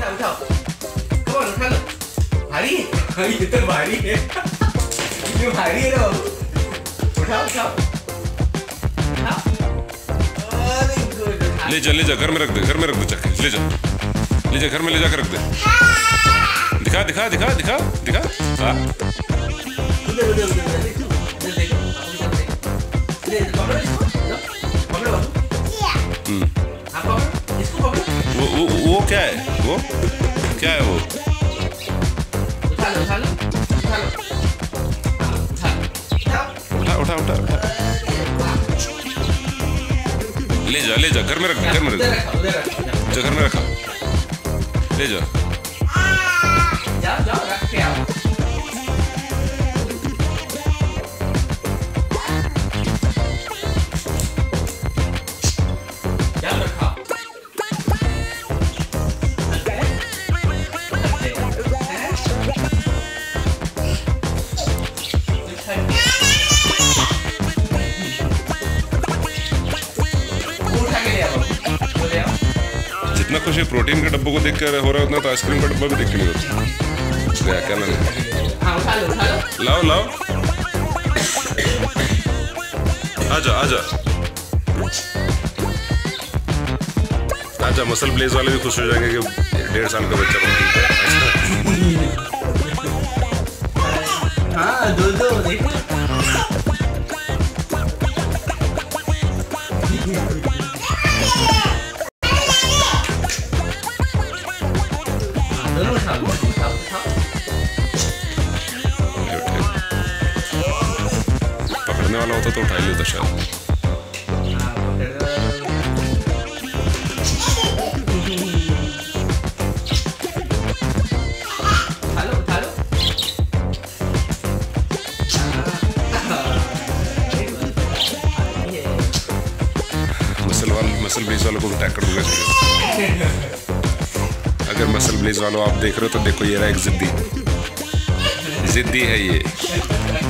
उठाओ उठाओ come on उठा लो भारी है ये तो भारी है ये भारी है ना उठाओ उठाओ गुड उठा ले जा ले जा घर में रख दे घर में रख दे चक्के ले जा ले जा घर में ले जाकर रख दे दिखा दिखा दिखा दिखा दिखा हाँ उधर उधर उधर उधर देखो उधर देखो उधर देखो ले पकड़ो इसको लो, वो वो वो क्या है वो क्या है वो उठा उठा उठा उठा लो जा ले जा घर में रख घर में रख। जा घर में रखा ले जा जाओ जाओ रख के आओ जितना खुशी प्रोटीन के डब्बों को देख कर हो रहा है उतना तो आइसक्रीम का डब्बा भी देख के नहीं होता क्या हाँ लो लाओ लाओ। आजा आजा। आजा, मसल ब्लेज वाले भी खुश हो जाएँगे कि डेढ़ साल का बच्चा हाँ दो दो, देखो। पकड़ने वाला होता तो उठा लेता शायद मसल वाले मसल ब्लेज वालों को भी कर दूँगा। अगर मसल ब्लेज वालों आप देख रहे हो तो देखो ये रहा एक जिद्दी। जिद्दी है ये।